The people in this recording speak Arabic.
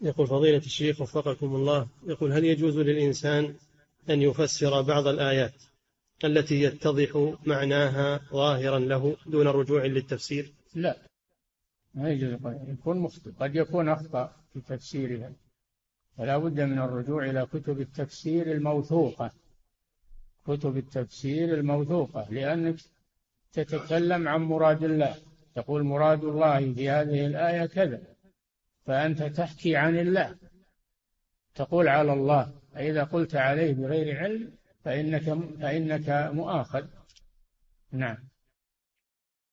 يقول فضيلة الشيخ وفقكم الله يقول هل يجوز للإنسان أن يفسر بعض الآيات التي يتضح معناها ظاهرا له دون رجوع للتفسير؟ لا ما يجوز. يكون مخطئ قد يكون أخطأ في تفسيرها. فلا بد من الرجوع إلى كتب التفسير الموثوقة. كتب التفسير الموثوقة لأنك تتكلم عن مراد الله. تقول مراد الله في هذه الآية كذا. فأنت تحكي عن الله. تقول على الله فإذا قلت عليه بغير علم فإنك فإنك مؤاخذ. نعم.